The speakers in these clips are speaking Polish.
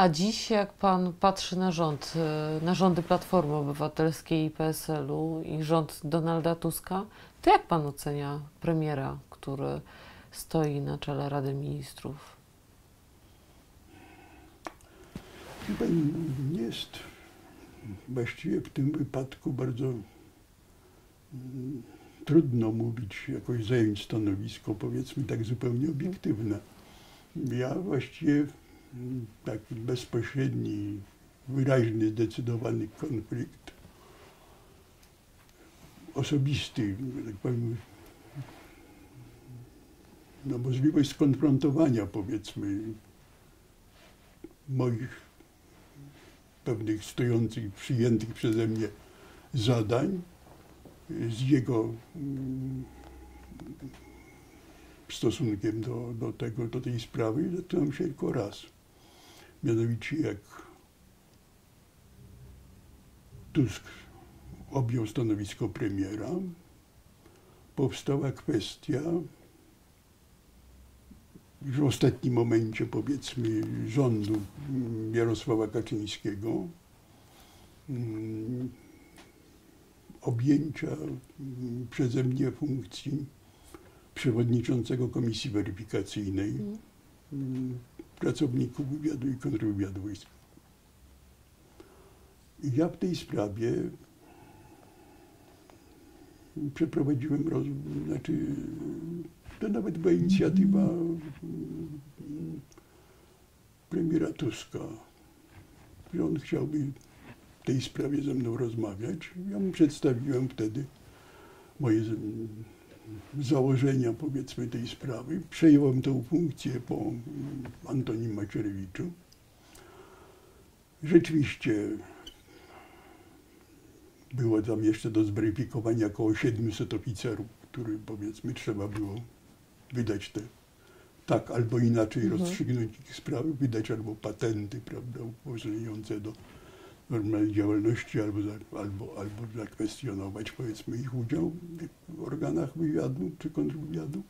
A dziś, jak pan patrzy na rząd, y, na rządy Platformy Obywatelskiej i PSL-u i rząd Donalda Tuska, to jak pan ocenia premiera, który stoi na czele Rady Ministrów? Chyba jest właściwie w tym wypadku bardzo mm, trudno mówić, jakoś zająć stanowisko, powiedzmy tak zupełnie obiektywne. Ja właściwie taki bezpośredni, wyraźny, zdecydowany konflikt osobisty, tak powiem, no, możliwość skonfrontowania, powiedzmy, moich pewnych stojących, przyjętych przeze mnie zadań z jego mm, stosunkiem do, do, tego, do tej sprawy zacząłem się tylko raz. Mianowicie jak Tusk objął stanowisko premiera, powstała kwestia w ostatnim momencie, powiedzmy, rządu Jarosława Kaczyńskiego mm, objęcia przeze mnie funkcji przewodniczącego komisji weryfikacyjnej. Mm, pracowników wywiadu i kontrwywiadu wojsk. I ja w tej sprawie przeprowadziłem, roz, znaczy to nawet była inicjatywa premiera Tuska, że on chciałby w tej sprawie ze mną rozmawiać. Ja mu przedstawiłem wtedy moje założenia, powiedzmy, tej sprawy. Przejąłem tę funkcję po Antonim Macierewiczu. Rzeczywiście było tam jeszcze do zweryfikowania około 700 oficerów, który powiedzmy trzeba było wydać te tak albo inaczej mhm. rozstrzygnąć ich sprawy, wydać albo patenty, prawda, upoważniające do normalnej działalności, albo, albo, albo zakwestionować powiedzmy ich udział w organach wywiadu czy kontrwywiadu.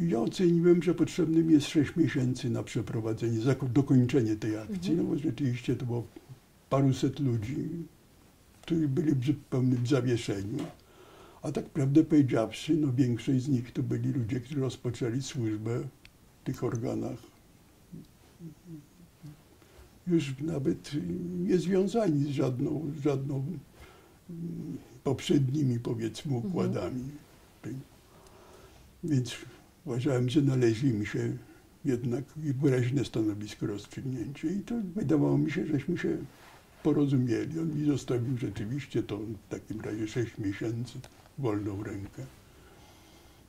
I ja oceniłem, że potrzebnym jest 6 miesięcy na przeprowadzenie, dokończenie tej akcji, mhm. no bo rzeczywiście to było paruset ludzi, którzy byli w zupełnym zawieszeniu. A tak prawdę powiedziawszy, no większość z nich to byli ludzie, którzy rozpoczęli służbę w tych organach już nawet nie związani z żadną, żadną poprzednimi, powiedzmy, mhm. układami. Mhm. Więc uważałem, że należy im się jednak wyraźne stanowisko rozstrzygnięcie. I to wydawało mi się, żeśmy się porozumieli. On mi zostawił rzeczywiście to w takim razie 6 miesięcy wolną rękę.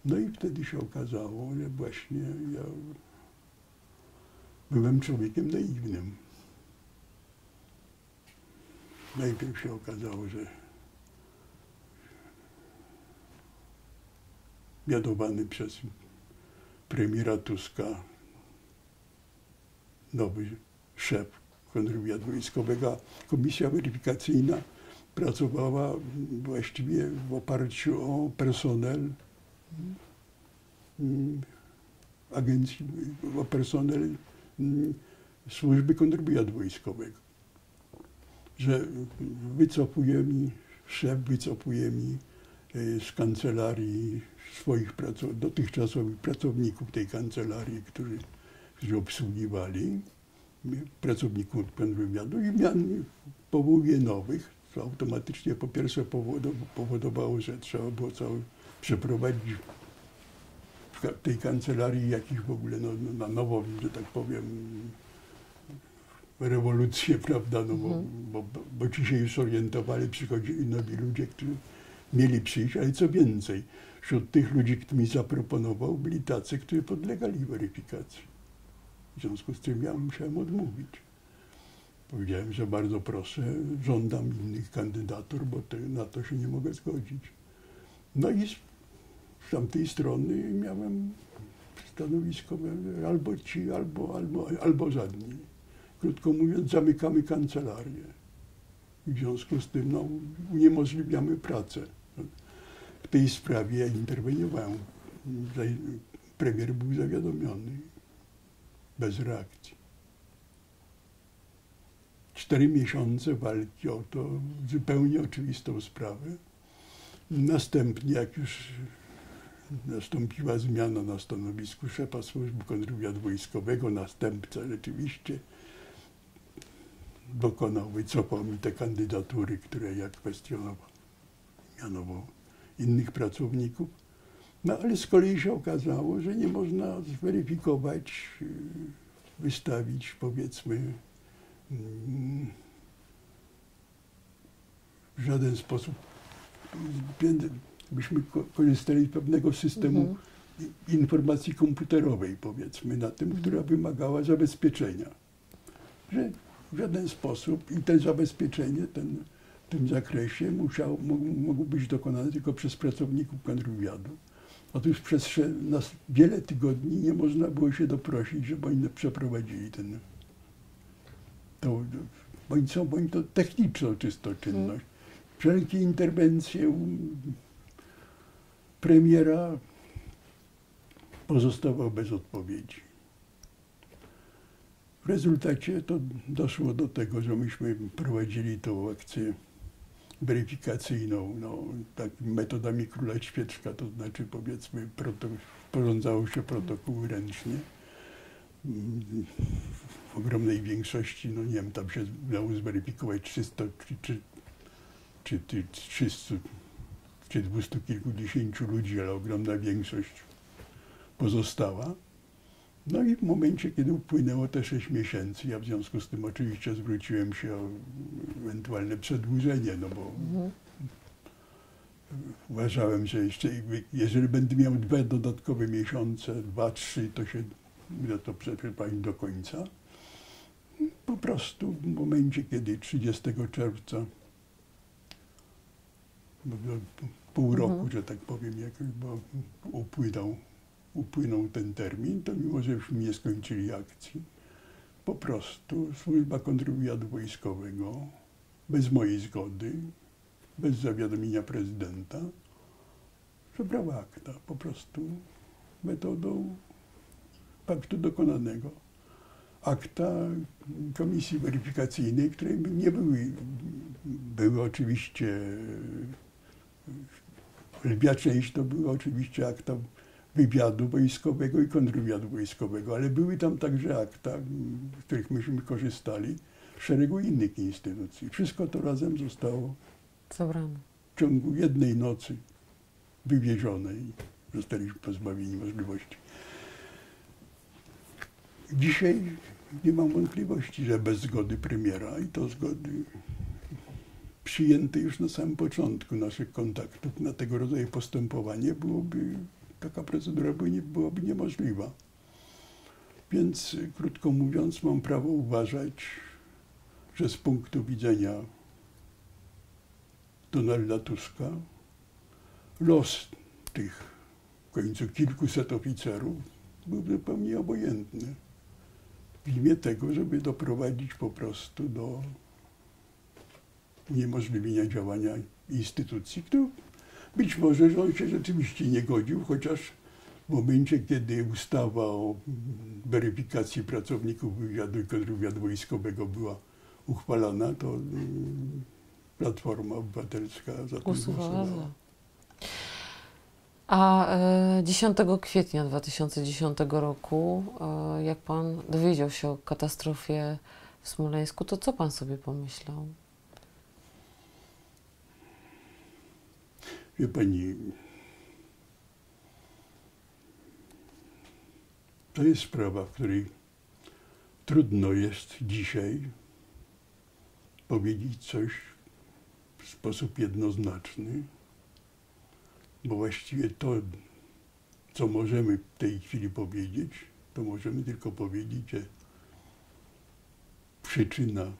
No i wtedy się okazało, że właśnie ja byłem człowiekiem naiwnym. Najpierw się okazało, że mianowany przez premiera Tuska nowy szef kontrwywiadu wojskowego, komisja weryfikacyjna pracowała właściwie w oparciu o personel mm, agencji, o personel mm, służby kontrwywiadu wojskowego. Że wycofuje mi, szef wycofuje mi e, z kancelarii swoich pracow dotychczasowych pracowników tej kancelarii, którzy, którzy obsługiwali pracowników kontrwywiadu i mian powołuje nowych, co automatycznie po pierwsze powodowało, że trzeba było cały przeprowadzić w tej kancelarii jakiś w ogóle no, no, na nowo, że tak powiem, rewolucję, prawda, no bo, mhm. bo, bo ci się już orientowali, przychodzili nowi ludzie, którzy mieli przyjść, ale co więcej, wśród tych ludzi, którzy mi zaproponował, byli tacy, którzy podlegali weryfikacji. W związku z tym ja musiałem odmówić. Powiedziałem, że bardzo proszę, żądam innych kandydatur, bo na to się nie mogę zgodzić. No i z, z tamtej strony miałem stanowisko albo ci, albo, albo, albo żadni. Krótko mówiąc, zamykamy kancelarię. W związku z tym no, uniemożliwiamy pracę. W tej sprawie ja interweniowałem. Premier był zawiadomiony bez reakcji. cztery miesiące walki o to zupełnie oczywistą sprawę. Następnie, jak już nastąpiła zmiana na stanowisku szefa służby kontrwywiadu wojskowego, następca rzeczywiście dokonał, wycofał mi te kandydatury, które ja kwestionował, mianował innych pracowników. No ale z kolei się okazało, że nie można zweryfikować, y, wystawić powiedzmy mm, w żaden sposób byśmy korzystali z pewnego systemu mhm. informacji komputerowej, powiedzmy, na tym, która wymagała zabezpieczenia. Że w żaden sposób i to zabezpieczenie ten, w tym zakresie musiał, mogło być dokonane tylko przez pracowników kontrwywiadu. Otóż przez nas wiele tygodni nie można było się doprosić, żeby oni przeprowadzili ten, to, bo oni są, bo oni to techniczną czysto czynność. Wszelkie interwencje premiera pozostawał bez odpowiedzi. W rezultacie to doszło do tego, że myśmy prowadzili tą akcję weryfikacyjną, no, tak metodami króla świeczka, to znaczy powiedzmy sporządzało się protokoły ręcznie. W ogromnej większości, no nie wiem, tam się udało zweryfikować 300 czy, czy, czy, czy 300 czy dwustu kilkudziesięciu ludzi, ale ogromna większość pozostała. No i w momencie, kiedy upłynęło te sześć miesięcy, ja w związku z tym oczywiście zwróciłem się o ewentualne przedłużenie, no bo mhm. uważałem, że jeszcze, jeżeli będę miał dwa dodatkowe miesiące, dwa, trzy, to się uda to przetrwać do końca. Po prostu w momencie, kiedy 30 czerwca pół roku, mhm. że tak powiem, jak upłynął upłynął ten termin, to mimo, że już nie skończyli akcji, po prostu służba kontrwywiadu wojskowego, bez mojej zgody, bez zawiadomienia prezydenta, przebrała akta po prostu metodą faktu dokonanego. Akta komisji weryfikacyjnej, której nie były, były oczywiście, lwia część to były oczywiście akta wywiadu wojskowego i kontrwywiadu wojskowego, ale były tam także akta, z których myśmy korzystali, szeregu innych instytucji. Wszystko to razem zostało Zabrane. w ciągu jednej nocy wywiezione i zostaliśmy pozbawieni możliwości. Dzisiaj nie mam wątpliwości, że bez zgody premiera i to zgody przyjęte już na samym początku naszych kontaktów na tego rodzaju postępowanie byłoby taka procedura by nie, byłaby niemożliwa. Więc krótko mówiąc, mam prawo uważać, że z punktu widzenia Donalda Tuska los tych w końcu kilkuset oficerów był zupełnie obojętny. W imię tego, żeby doprowadzić po prostu do uniemożliwienia działania instytucji, które być może, że on się rzeczywiście nie godził, chociaż w momencie, kiedy ustawa o weryfikacji pracowników wywiadu i kontrwywiadu wojskowego była uchwalana, to mm, Platforma Obywatelska za tym głosowała. A 10 e, kwietnia 2010 roku, e, jak pan dowiedział się o katastrofie w Smoleńsku, to co pan sobie pomyślał? Wie pani, to jest sprawa, w której trudno jest dzisiaj powiedzieć coś w sposób jednoznaczny, bo właściwie to, co możemy w tej chwili powiedzieć, to możemy tylko powiedzieć, że przyczyna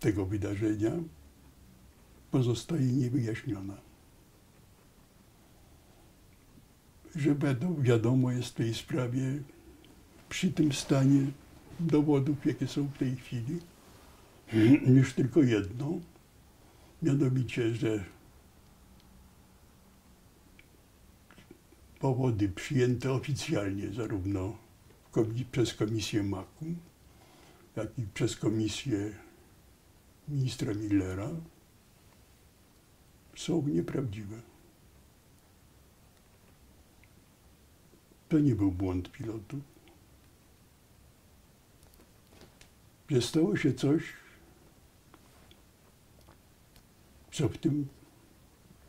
tego wydarzenia pozostaje niewyjaśniona. Że będą, wiadomo jest w tej sprawie, przy tym stanie dowodów, jakie są w tej chwili, już tylko jedno, mianowicie, że powody przyjęte oficjalnie zarówno przez Komisję MAKU, jak i przez Komisję ministra Millera są nieprawdziwe. To nie był błąd pilotu. Stało się coś, co w tym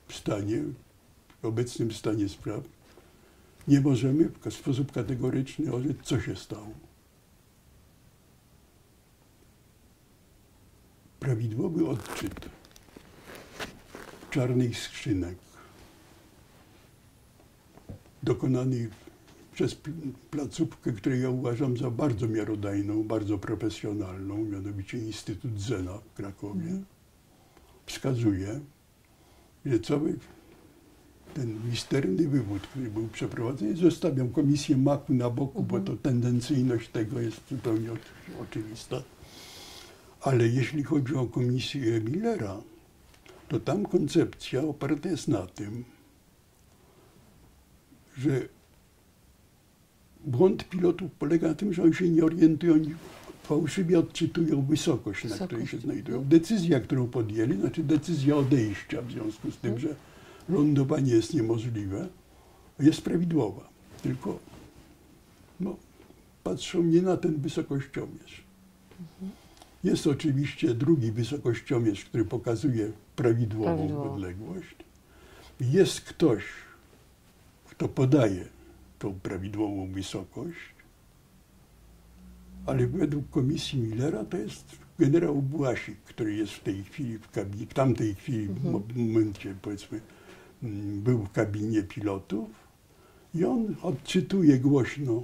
stanie, w obecnym stanie spraw, nie możemy w sposób kategoryczny orzec, co się stało. Prawidłowy odczyt czarnych skrzynek dokonany przez placówkę, którą ja uważam za bardzo miarodajną, bardzo profesjonalną, mianowicie Instytut Zena w Krakowie, mm. wskazuje, że cały ten misterny wywód, który był przeprowadzony, zostawiam komisję maku na boku, mm bo to tendencyjność tego jest zupełnie oczywista. Ale jeśli chodzi o komisję Millera, to tam koncepcja oparta jest na tym, że błąd pilotów polega na tym, że oni się nie orientują, fałszywie odczytują wysokość, na której się znajdują. Decyzja, którą podjęli, znaczy decyzja odejścia w związku z tym, mhm. że lądowanie jest niemożliwe, jest prawidłowa. Tylko no, patrzą nie na ten wysokościomierz. Mhm. Jest oczywiście drugi wysokościomierz, który pokazuje prawidłową Prawidłowo. odległość. Jest ktoś, kto podaje tą prawidłową wysokość, ale według komisji Millera to jest generał Błasik, który jest w tej chwili w kabinie, w tamtej chwili, mhm. w momencie powiedzmy, mm, był w kabinie pilotów i on odczytuje głośno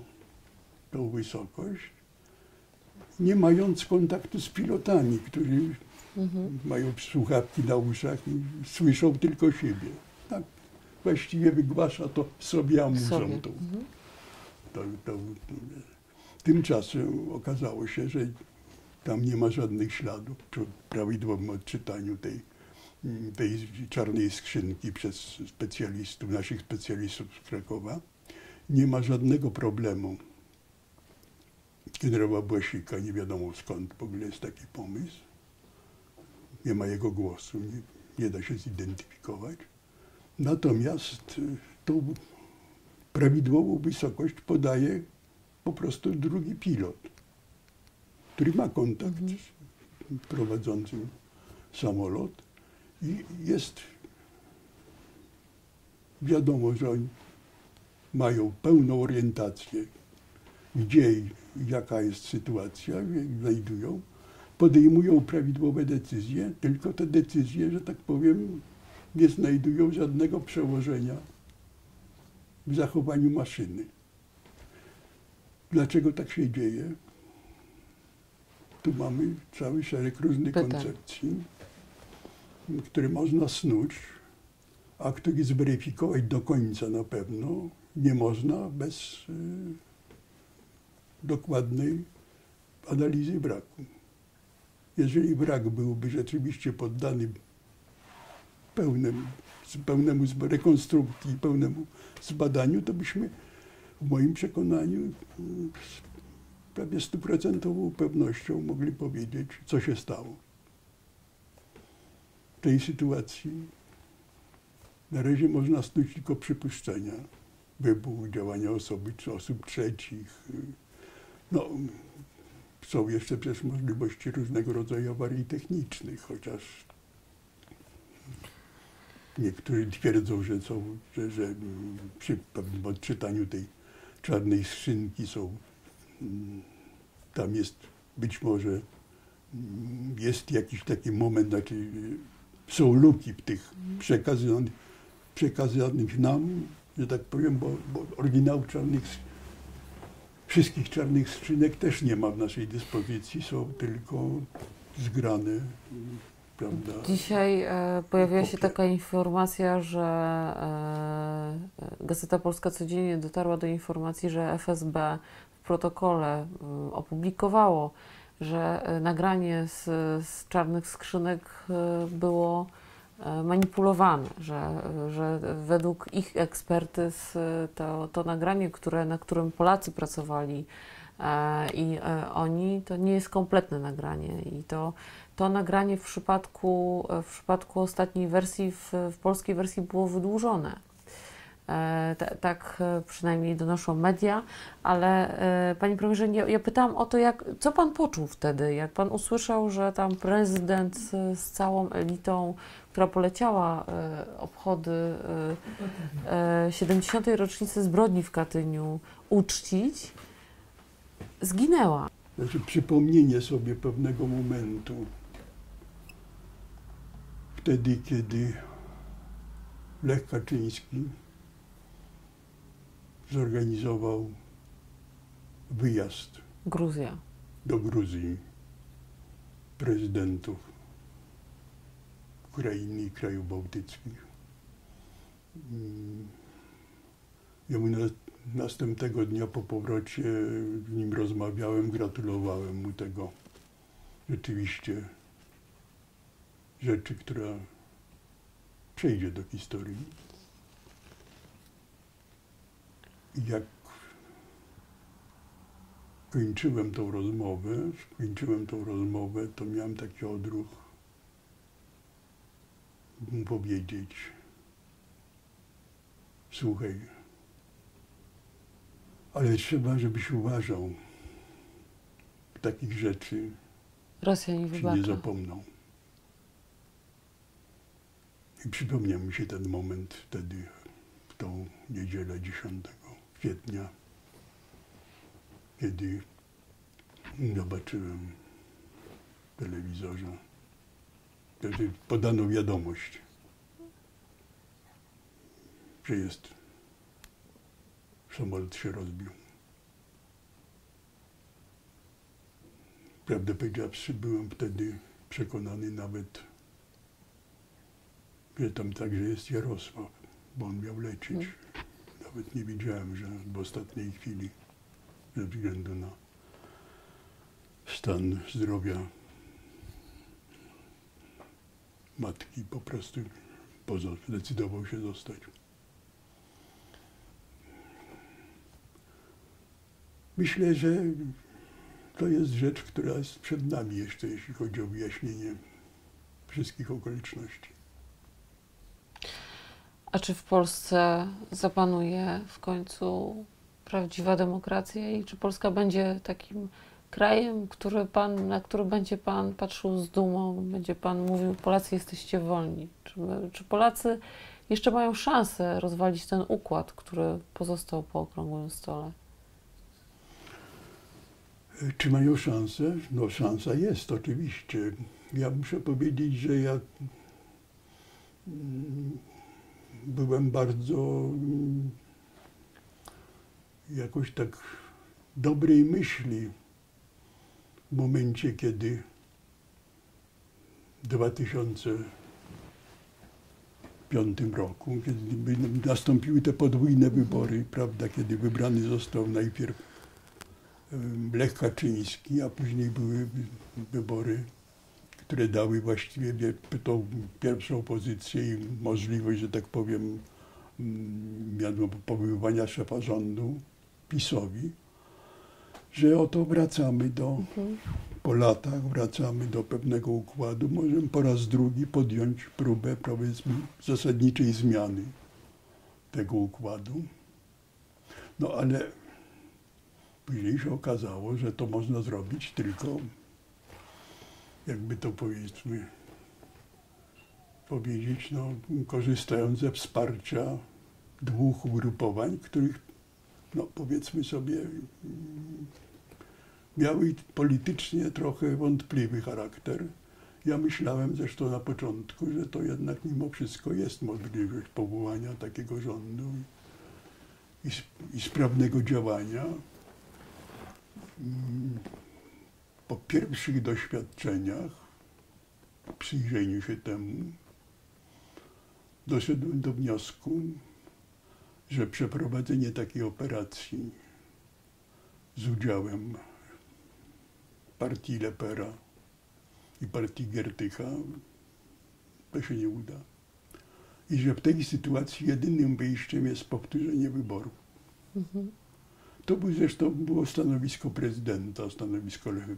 tą wysokość, nie mając kontaktu z pilotami, którzy mhm. mają słuchawki na uszach i słyszą tylko siebie. Właściwie wygłasza to sobie amuzą. Mhm. To, to, tymczasem okazało się, że tam nie ma żadnych śladów przy prawidłowym odczytaniu tej, tej czarnej skrzynki przez specjalistów, naszych specjalistów z Krakowa. Nie ma żadnego problemu generała Błasika, nie wiadomo skąd w ogóle jest taki pomysł. Nie ma jego głosu, nie, nie da się zidentyfikować. Natomiast y, tą prawidłową wysokość podaje po prostu drugi pilot, który ma kontakt mhm. z prowadzącym samolot i jest wiadomo, że oni mają pełną orientację, gdzie i jaka jest sytuacja, znajdują, podejmują prawidłowe decyzje, tylko te decyzje, że tak powiem, nie znajdują żadnego przełożenia w zachowaniu maszyny. Dlaczego tak się dzieje? Tu mamy cały szereg różnych Pytań. koncepcji, które można snuć, a których zweryfikować do końca na pewno nie można bez y, dokładnej analizy braku. Jeżeli brak byłby rzeczywiście poddany pełnym, pełnemu rekonstrukcji, pełnemu zbadaniu, to byśmy w moim przekonaniu z prawie stuprocentową pewnością mogli powiedzieć, co się stało. W tej sytuacji na razie można snuć tylko przypuszczenia wybuchu, działania osoby czy osób trzecich. No, są jeszcze przecież możliwości różnego rodzaju awarii technicznych, chociaż Niektórzy twierdzą, że, są, że, że przy pewnym odczytaniu tej czarnej skrzynki są, mm, tam jest być może mm, jest jakiś taki moment, znaczy są luki w tych przekazanych, przekazanych nam, że tak powiem, bo, bo oryginał czarnych, wszystkich czarnych skrzynek też nie ma w naszej dyspozycji, są tylko zgrane prawda? Dzisiaj e, pojawiła się taka informacja, że e, Gazeta Polska codziennie dotarła do informacji, że FSB w protokole e, opublikowało, że e, nagranie z, z czarnych skrzynek e, było e, manipulowane, że, że według ich ekspertyz to, to nagranie, które, na którym Polacy pracowali I e, oni, to nie jest kompletne nagranie i to, to nagranie w przypadku, w przypadku ostatniej wersji, w, w polskiej wersji było wydłużone. E, tak przynajmniej donoszą media, ale Panie Premierze, ja, ja pytałam o to, jak, co Pan poczuł wtedy, jak Pan usłyszał, że tam prezydent z całą elitą, która poleciała obchody 70. rocznicy zbrodni w Katyniu uczcić, zginęła. Znaczy przypomnienie sobie pewnego momentu, wtedy, kiedy Lech Kaczyński zorganizował wyjazd Gruzja. do Gruzji prezydentów Ukrainy i krajów bałtyckich. Mm. Ja mu następnego dnia po powrocie z nim rozmawiałem, gratulowałem mu tego rzeczywiście rzeczy, która przejdzie do historii. Jak kończyłem tą rozmowę, skończyłem tą rozmowę, to miałem taki odruch mu powiedzieć, słuchaj, ale trzeba, żebyś uważał takich rzeczy. Rosja nie wybacza. nie zapomną. I przypomniał mi się ten moment wtedy, w tą niedzielę 10 kwietnia, kiedy zobaczyłem w telewizorze, podano wiadomość, że jest samolot się rozbił. Prawdę powiedziawszy, byłem wtedy przekonany nawet, że tam także jest Jarosław, bo on miał lecieć. No. Nawet nie wiedziałem, że w ostatniej chwili, ze względu na stan zdrowia matki, po prostu zdecydował się zostać. Myślę, że to jest rzecz, która jest przed nami jeszcze, jeśli chodzi o wyjaśnienie wszystkich okoliczności. A czy w Polsce zapanuje w końcu prawdziwa demokracja i czy Polska będzie takim krajem, który pan, na który będzie Pan patrzył z dumą, będzie Pan mówił, Polacy jesteście wolni? Czy, czy Polacy jeszcze mają szansę rozwalić ten układ, który pozostał po okrągłym stole? Czy mają szansę? No szansa jest oczywiście. Ja muszę powiedzieć, że ja mm, byłem bardzo mm, jakoś tak dobrej myśli w momencie, kiedy w 2005 roku, kiedy nastąpiły te podwójne wybory, prawda, kiedy wybrany został najpierw Lech Kaczyński, a później były wybory, które dały właściwie tą pierwszą pozycję i możliwość, że tak powiem, mm, powoływania szefa rządu PiSowi, że oto wracamy do, mhm. po latach wracamy do pewnego układu. Możemy po raz drugi podjąć próbę, powiedzmy, zasadniczej zmiany tego układu. No ale Później się okazało, że to można zrobić tylko, jakby to powiedzmy, powiedzieć, no, korzystając ze wsparcia dwóch ugrupowań, których, no, powiedzmy sobie, miały politycznie trochę wątpliwy charakter. Ja myślałem zresztą na początku, że to jednak mimo wszystko jest możliwość powołania takiego rządu i, i sprawnego działania po pierwszych doświadczeniach, przyjrzeniu się temu, doszedłem do wniosku, że przeprowadzenie takiej operacji z udziałem partii Lepera i partii Gertycha to się nie uda. I że w tej sytuacji jedynym wyjściem jest powtórzenie wyborów. Mhm. To był zresztą było stanowisko prezydenta, stanowisko Lecha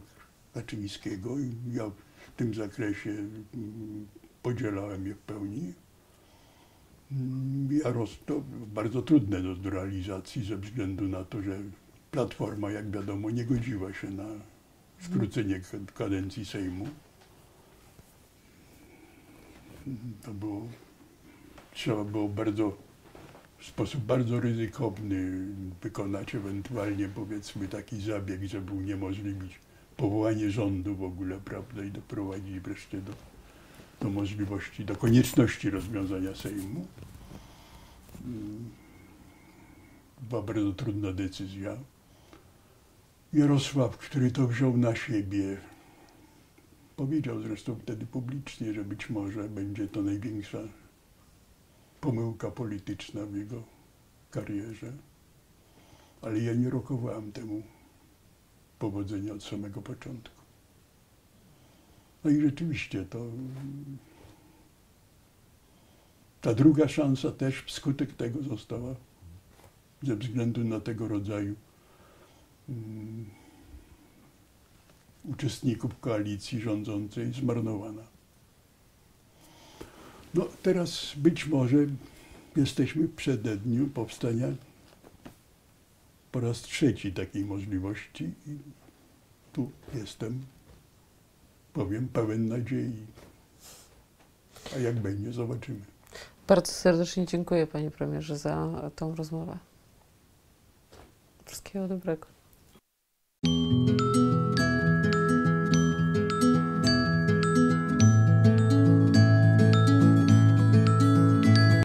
Kaczyńskiego i ja w tym zakresie mm, podzielałem je w pełni. Mm, Ja roz, to bardzo trudne do, do realizacji ze względu na to, że Platforma, jak wiadomo, nie godziła się na skrócenie kadencji Sejmu. Mm, To było, trzeba było bardzo w sposób bardzo ryzykowny wykonać ewentualnie powiedzmy taki zabieg, żeby uniemożliwić powołanie rządu w ogóle, prawda, i doprowadzić wreszcie do, do możliwości, do konieczności rozwiązania Sejmu. Mm. Była bardzo trudna decyzja. Jarosław, który to wziął na siebie, powiedział zresztą wtedy publicznie, że być może będzie to największa pomyłka polityczna w jego karierze, ale ja nie rokowałem temu powodzenia od samego początku. No i rzeczywiście to ta druga szansa też wskutek tego została ze względu na tego rodzaju mm, uczestników koalicji rządzącej zmarnowana. No teraz być może jesteśmy w przededniu powstania po raz trzeci takiej możliwości i tu jestem, powiem, pełen nadziei. A jak będzie, zobaczymy. Bardzo serdecznie dziękuję Panie Premierze za tą rozmowę. Wszystkiego dobrego.